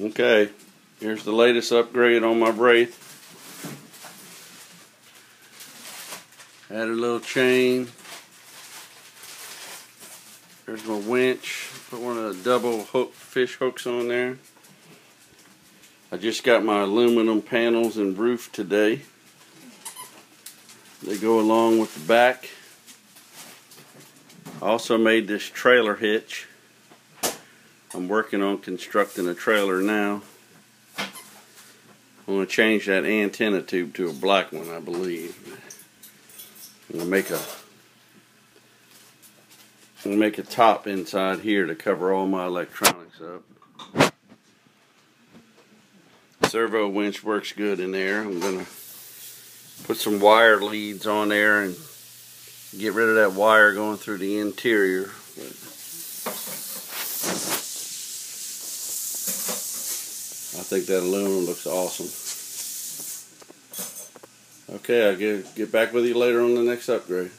Okay, here's the latest upgrade on my Wraith. Add a little chain. There's my winch. Put one of the double hook fish hooks on there. I just got my aluminum panels and roof today. They go along with the back. I also made this trailer hitch. I'm working on constructing a trailer now. I'm going to change that antenna tube to a black one, I believe. I'm going to make a I'm going to make a top inside here to cover all my electronics up. Servo winch works good in there. I'm going to put some wire leads on there and get rid of that wire going through the interior. But I think that aluminum looks awesome. Okay, I'll get, get back with you later on the next upgrade.